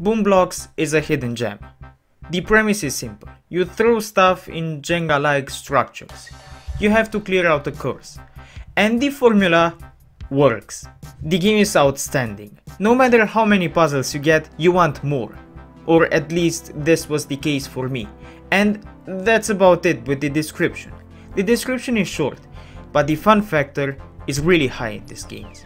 Boom Blox is a hidden gem. The premise is simple. You throw stuff in Jenga-like structures. You have to clear out a course. And the formula works. The game is outstanding. No matter how many puzzles you get, you want more. Or at least this was the case for me. And that's about it with the description. The description is short, but the fun factor is really high in these games.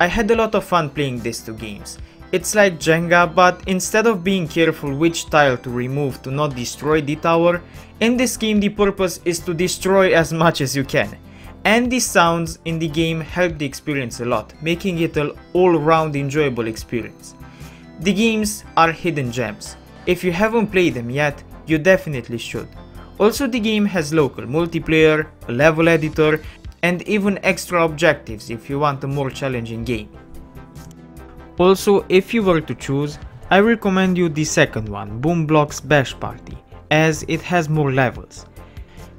I had a lot of fun playing these two games. It's like Jenga, but instead of being careful which tile to remove to not destroy the tower, in this game the purpose is to destroy as much as you can. And the sounds in the game help the experience a lot, making it an all-round enjoyable experience. The games are hidden gems. If you haven't played them yet, you definitely should. Also the game has local multiplayer, a level editor and even extra objectives if you want a more challenging game. Also, if you were to choose, I recommend you the second one, Boom Blox Bash Party, as it has more levels.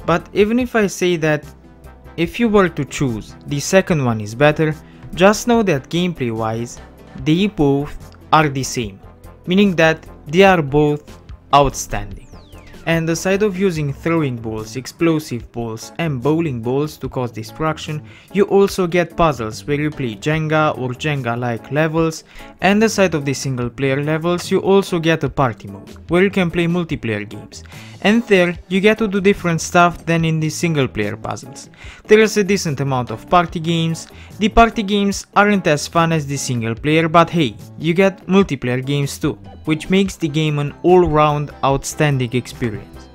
But even if I say that if you were to choose, the second one is better, just know that gameplay wise, they both are the same, meaning that they are both outstanding. And aside of using throwing balls, explosive balls and bowling balls to cause destruction, you also get puzzles where you play Jenga or Jenga-like levels and aside of the single player levels you also get a party mode, where you can play multiplayer games. And there you get to do different stuff than in the single player puzzles. There is a decent amount of party games, the party games aren't as fun as the single player but hey, you get multiplayer games too which makes the game an all-round outstanding experience.